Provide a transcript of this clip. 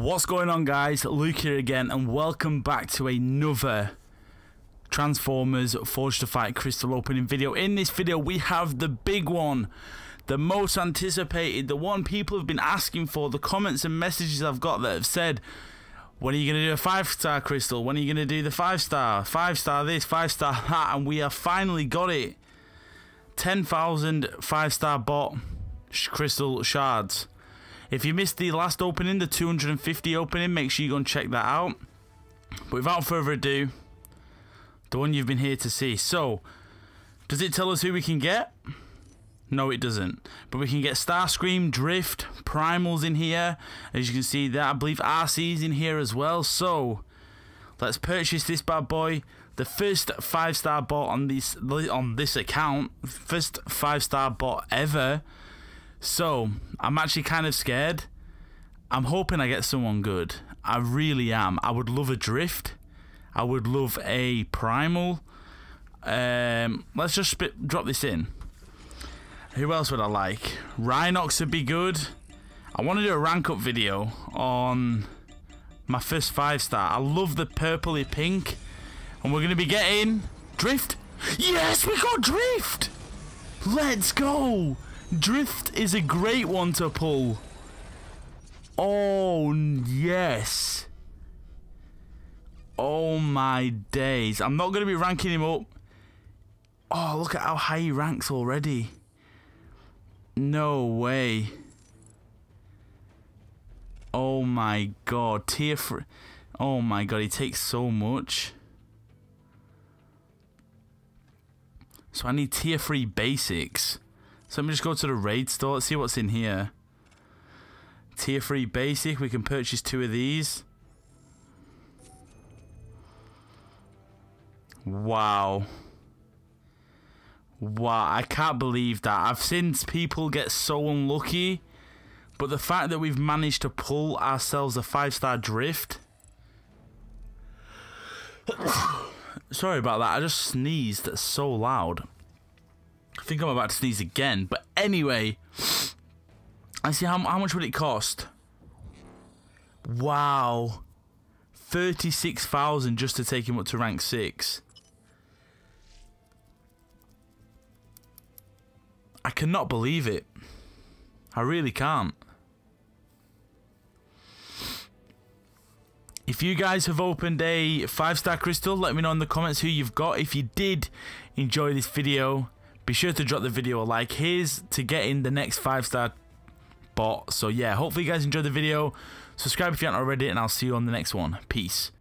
What's going on guys? Luke here again and welcome back to another Transformers Forged to Fight Crystal opening video. In this video we have the big one, the most anticipated, the one people have been asking for, the comments and messages I've got that have said when are you going to do a 5 star crystal? When are you going to do the 5 star? 5 star this, 5 star that and we have finally got it. 10,000 5 star bot crystal shards. If you missed the last opening, the 250 opening, make sure you go and check that out. But without further ado, the one you've been here to see. So, does it tell us who we can get? No, it doesn't. But we can get Starscream, Drift, Primals in here. As you can see that, I believe Arcee's in here as well. So, let's purchase this bad boy. The first five-star bot on this on this account, first five-star bot ever. So, I'm actually kind of scared. I'm hoping I get someone good. I really am. I would love a drift. I would love a primal. Um, let's just spit, drop this in. Who else would I like? Rhinox would be good. I want to do a rank up video on my first five star. I love the purpley pink. And we're going to be getting Drift. Yes, we got Drift. Let's go. Drift is a great one to pull. Oh, yes. Oh my days. I'm not going to be ranking him up. Oh, look at how high he ranks already. No way. Oh my god. Tier 3. Oh my god, he takes so much. So I need tier 3 basics. So let me just go to the raid store. Let's see what's in here. Tier 3 basic. We can purchase two of these. Wow. Wow, I can't believe that. I've seen people get so unlucky. But the fact that we've managed to pull ourselves a 5-star drift... Sorry about that. I just sneezed so loud. Think I'm about to sneeze again. But anyway, I see how, how much would it cost? Wow. 36,000 just to take him up to rank 6. I cannot believe it. I really can't. If you guys have opened a 5-star crystal, let me know in the comments who you've got. If you did enjoy this video, be sure to drop the video a like. Here's to getting the next 5-star bot. So yeah, hopefully you guys enjoyed the video. Subscribe if you haven't already, and I'll see you on the next one. Peace.